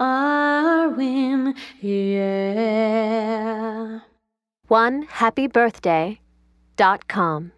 Arwen, yeah. One happy birthday dot com.